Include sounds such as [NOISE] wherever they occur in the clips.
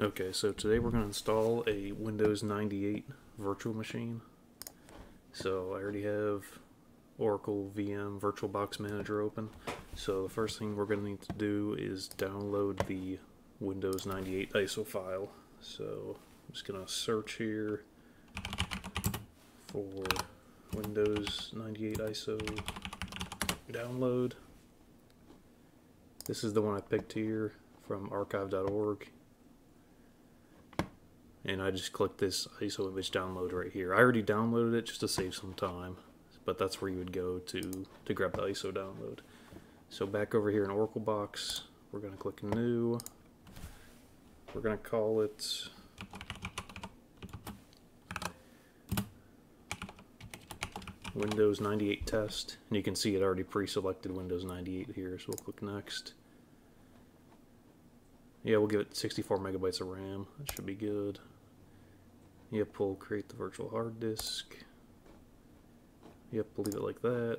Okay, so today we're going to install a Windows 98 virtual machine. So I already have Oracle VM VirtualBox Manager open. So the first thing we're going to need to do is download the Windows 98 ISO file. So I'm just going to search here for Windows 98 ISO download. This is the one I picked here from archive.org and I just click this ISO image download right here. I already downloaded it just to save some time, but that's where you would go to to grab the ISO download. So back over here in Oracle Box, we're going to click New. We're going to call it Windows 98 Test, and you can see it already pre-selected Windows 98 here, so we'll click Next. Yeah, we'll give it 64 megabytes of RAM. That should be good. Yep, we'll create the virtual hard disk. Yep, we'll leave it like that.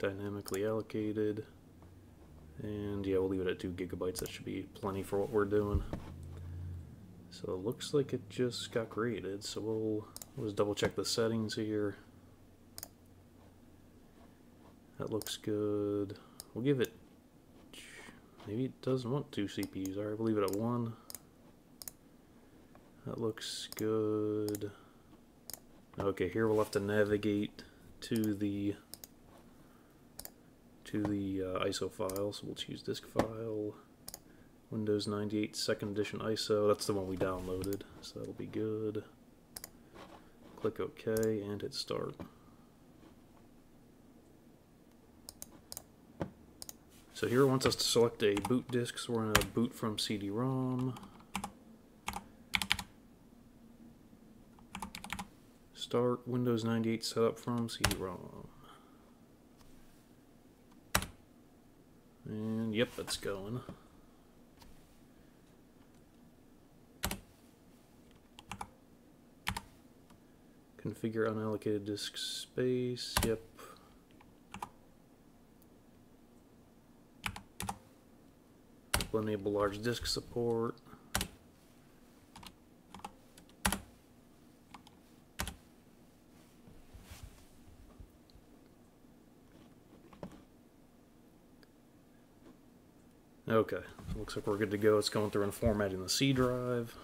Dynamically allocated. And yeah, we'll leave it at 2 gigabytes. That should be plenty for what we're doing. So it looks like it just got created. So we'll, we'll just double check the settings here. That looks good. We'll give it... Maybe it doesn't want two CPUs. Alright, we'll leave it at one. That looks good. Okay, here we'll have to navigate to the to the uh, ISO file. So we'll choose disk file, Windows 98 second edition ISO. That's the one we downloaded, so that'll be good. Click OK and hit start. So here it wants us to select a boot disk, so we're going to boot from CD-ROM. Start Windows 98 setup from CD-ROM. And yep, it's going. Configure unallocated disk space, yep. Enable large disk support. Okay, looks like we're good to go. It's going through and formatting the C drive.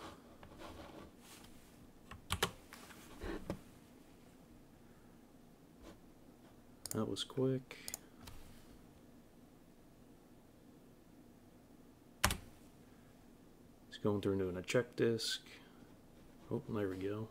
That was quick. It's going through and doing a check disk. Oh, there we go.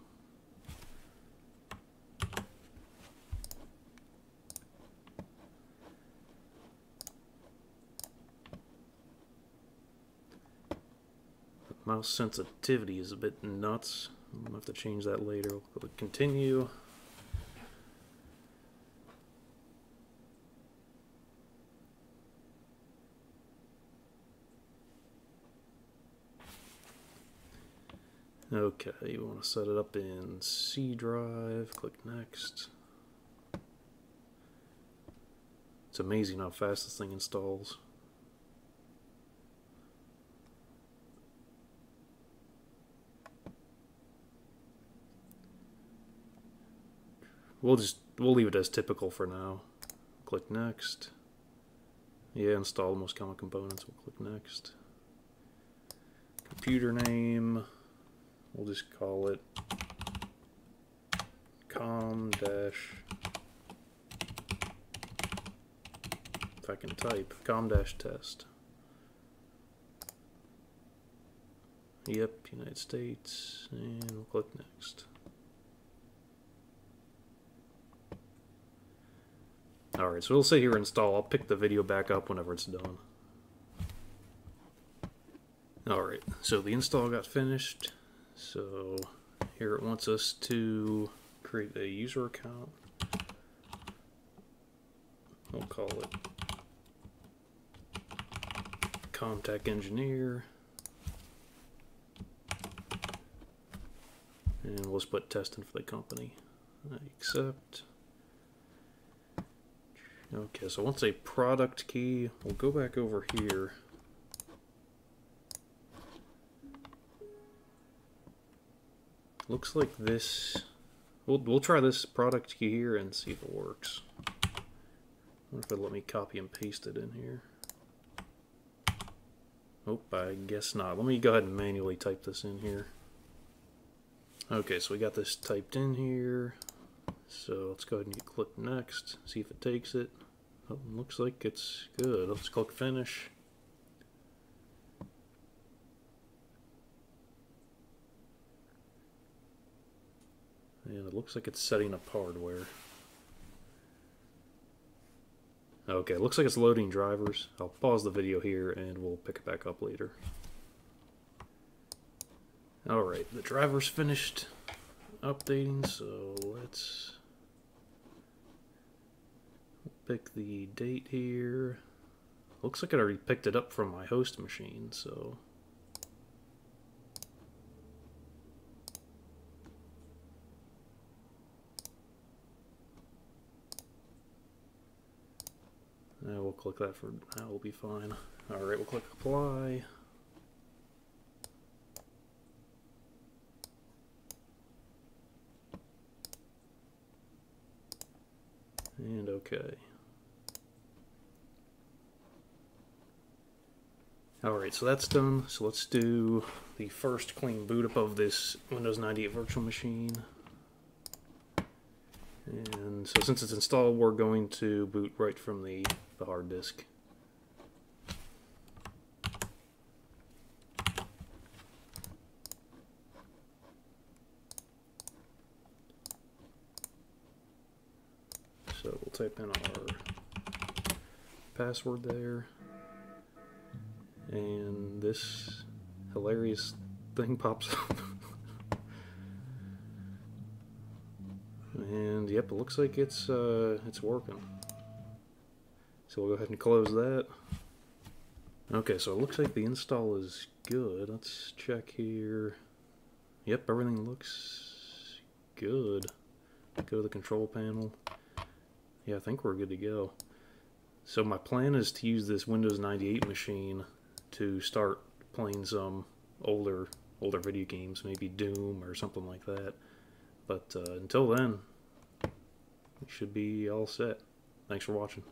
mouse sensitivity is a bit nuts. I'm gonna have to change that later. We'll click continue. Okay, you want to set it up in C drive, click next. It's amazing how fast this thing installs. We'll just, we'll leave it as typical for now. Click next. Yeah, install the most common components. We'll click next. Computer name. We'll just call it com dash if I can type com dash test. Yep, United States, and we'll click next. Alright, so we'll say here install. I'll pick the video back up whenever it's done. Alright, so the install got finished. So here it wants us to create a user account. We'll call it Comm Tech Engineer. And we'll just put testing for the company. I accept. Okay, so once a product key, we'll go back over here. Looks like this. We'll we'll try this product here and see if it works. I wonder if it'll let me copy and paste it in here. Oh, I guess not. Let me go ahead and manually type this in here. Okay, so we got this typed in here. So let's go ahead and click next, see if it takes it. Oh, looks like it's good. Let's click finish. And it looks like it's setting up hardware. Okay, looks like it's loading drivers. I'll pause the video here and we'll pick it back up later. Alright, the driver's finished updating, so let's pick the date here. Looks like it already picked it up from my host machine, so Uh, we'll click that for that will be fine. Alright, we'll click apply. And okay. Alright, so that's done. So let's do the first clean boot up of this Windows 98 virtual machine. And so since it's installed, we're going to boot right from the, the hard disk. So we'll type in our password there. And this hilarious thing pops up. [LAUGHS] And yep, it looks like it's uh, it's working. So we'll go ahead and close that. Okay, so it looks like the install is good. Let's check here. Yep, everything looks good. Go to the control panel. Yeah, I think we're good to go. So my plan is to use this Windows 98 machine to start playing some older older video games, maybe Doom or something like that. But uh, until then, we should be all set. Thanks for watching.